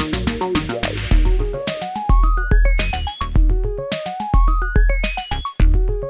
house.